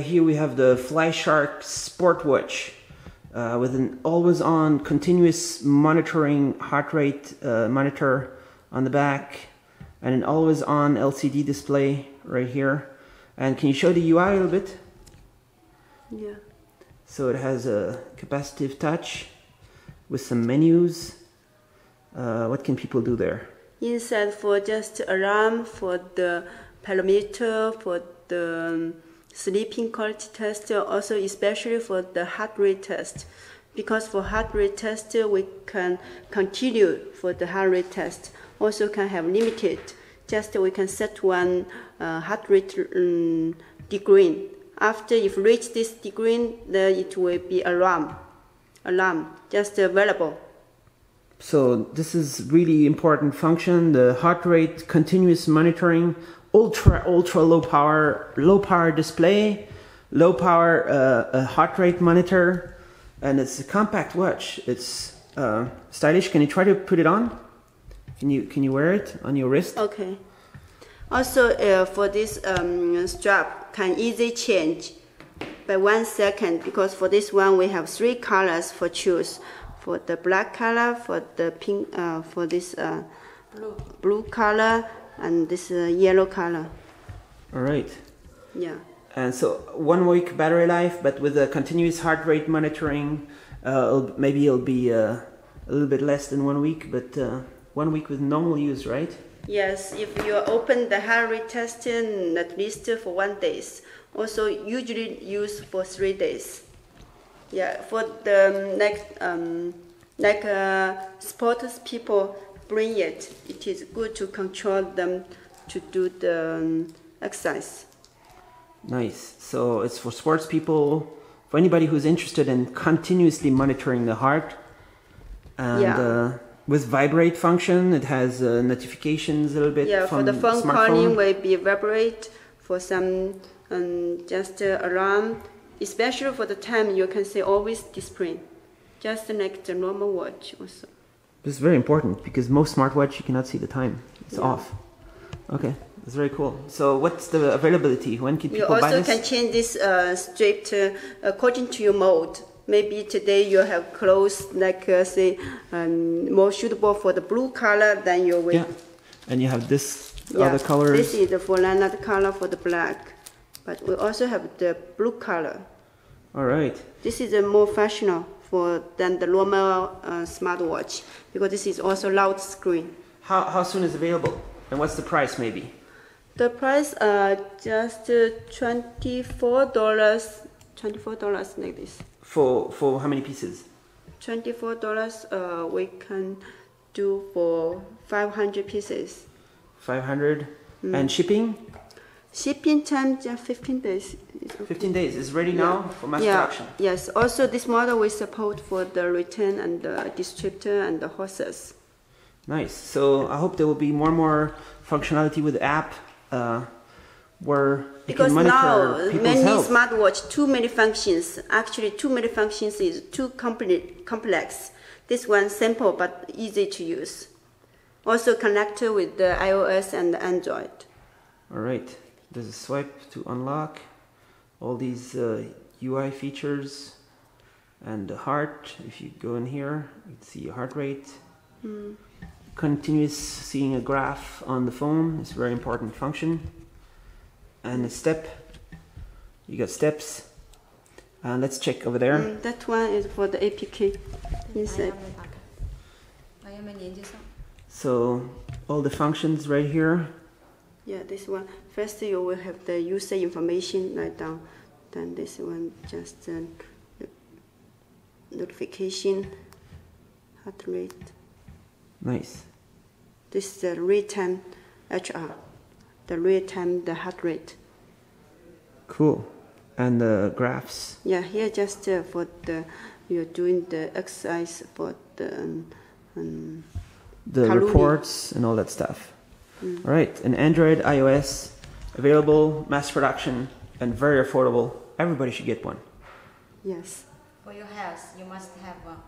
Here we have the Flyshark Sport Watch uh, with an always-on continuous monitoring heart rate uh, monitor on the back and an always-on LCD display right here. And can you show the UI a little bit? Yeah. So it has a capacitive touch with some menus. Uh, what can people do there? Inside for just alarm, for the parameter, for the um, sleeping quality test, also especially for the heart rate test. Because for heart rate test, we can continue for the heart rate test. Also can have limited. Just we can set one uh, heart rate um, degree. After if reach this degree, then it will be alarm. Alarm just available. So this is really important function, the heart rate continuous monitoring, ultra, ultra low power, low power display, low power uh, heart rate monitor, and it's a compact watch. It's uh, stylish. Can you try to put it on? Can you, can you wear it on your wrist? Okay. Also, uh, for this um, strap, can easy change by one second because for this one we have three colors for choose for the black color, for the pink, uh, for this uh, blue. blue color, and this uh, yellow color. All right. Yeah. And so one week battery life, but with a continuous heart rate monitoring, uh, it'll, maybe it'll be uh, a little bit less than one week, but uh, one week with normal use, right? Yes, if you open the heart rate testing at least for one days. Also, usually use for three days. Yeah, for the next, um, like uh, sports people bring it, it is good to control them to do the um, exercise. Nice. So it's for sports people, for anybody who's interested in continuously monitoring the heart. And Yeah. uh, with vibrate function, it has uh, notifications a little bit Yeah, from for the phone smartphone. calling will be vibrate. For some, um, just uh, alarm. Especially for the time, you can say always display, just like the normal watch also. This is very important because most smartwatch you cannot see the time. It's Yeah. off. Okay, that's very cool. So what's the availability? When can people buy also this? can change this uh, strip uh, according to your mode. Maybe today you have clothes like uh, say um, more suitable for the blue color than you will. Yeah. And you have this Yeah, other color. This is the for another color for the black, but we also have the blue color. All right. This is a more fashionable for than the normal uh, smartwatch because this is also loud screen. How, how soon is available? And what's the price maybe? The price uh just uh, twenty four dollars, twenty four dollars like this. For for how many pieces? Twenty four dollars uh we can do for five hundred pieces. 500 Mm. and shipping Shipping time just fifteen days. is okay. 15 days is ready now for mass yeah, production Yes. Also, this model we support for the return and the distributor and the horses. nice so i hope there will be more and more functionality with the app uh, where Because can now many health smartwatch too many functions. Actually, too many functions is too complex. This one simple but easy to use. Also connected with the iOS and Android. all right there's a swipe to unlock all these uh, UI features and the heart. If you go in here you can see heart rate. Mm. continuous seeing a graph on the phone is a very important function. And a step. You got steps. Uh, let's check over there. Mm, that one is for the APK inside so all the functions right here. Yeah, this one. First, you will have the user information write down. Then this one just uh, notification, heart rate. nice This is the real time HR, the real time the heart rate. cool and the graphs Yeah, here just uh, for the you're doing the exercise for the um, um, the Kaluli. reports and all that stuff Mm. all right and android ios available mass production and very affordable everybody should get one yes. For your health, you must have one.